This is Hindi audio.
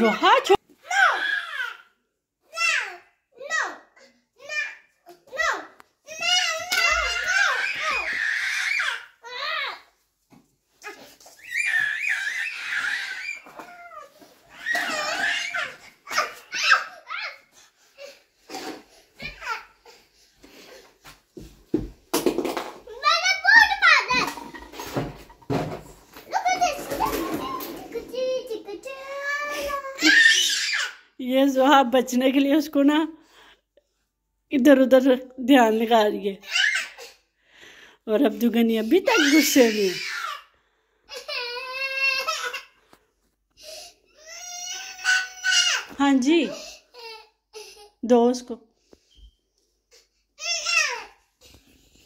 Zuhal çok ये जो आप बचने के लिए उसको ना इधर उधर ध्यान लगा रही है और अब दुगनी अभी तक गुस्से में हाँ जी। दो उसको।